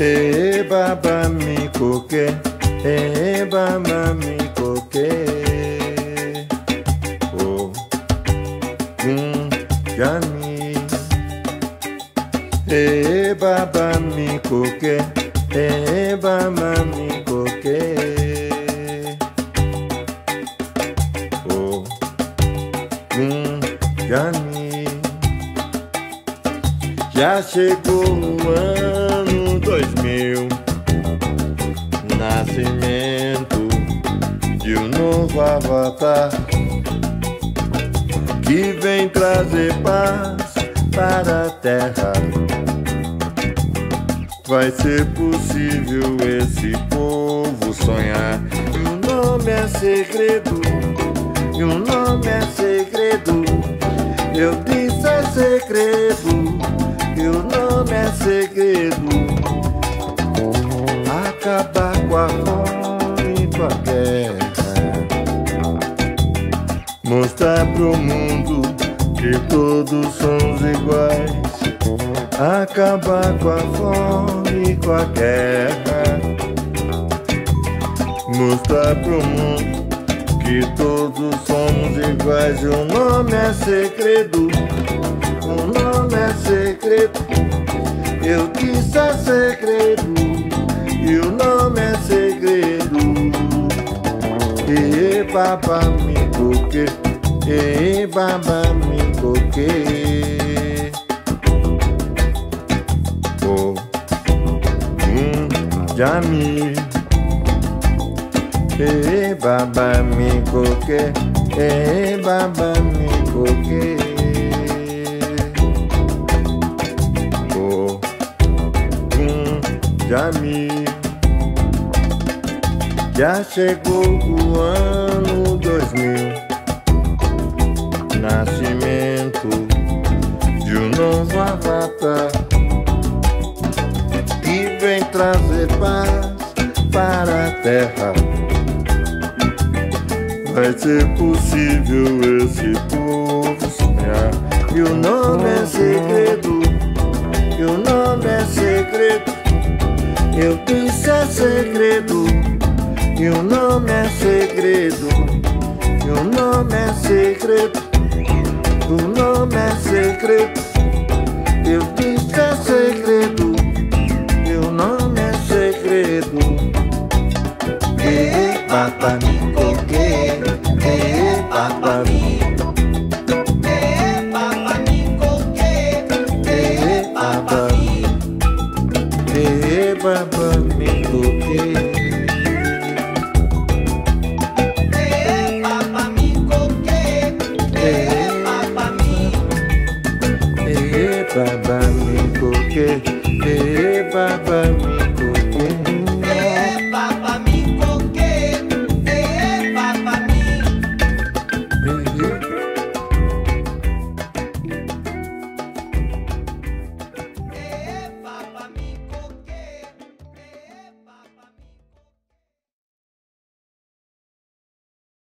E baba mi coque, e baba mi coque. Oh, um jami. E baba mi coque, e baba mi coque. Oh, um jami. Já chegou o ano 2000, nascimento de um novo avatar que vem trazer paz para a terra. Vai ser possível esse povo sonhar. E o nome é segredo, e o nome é segredo. Eu disse é segredo, e o nome é segredo. Acabar com a fome e com a guerra. Mostrar pro mundo que todos somos iguais. Acabar com a fome e com a guerra. Mostrar pro mundo que todos somos iguais. O nome é segredo. O nome é segredo. Eu disse é segredo. E o nome é segredo. E baba me coque. E baba me coque. Oh, um jami. E baba me coque. E baba me coque. Oh, um jami. Já chegou o ano 2000, nascimento de um novo avatar que vem trazer paz para a terra. Vai ser possível esse povo sonhar. E o nome é segredo, e o nome é segredo. Eu disse é segredo. E o nome é segredo, e o nome é segredo, o nome é segredo. Eu disse é segredo, e o nome é segredo. E papa me coque, e papa papa me, e E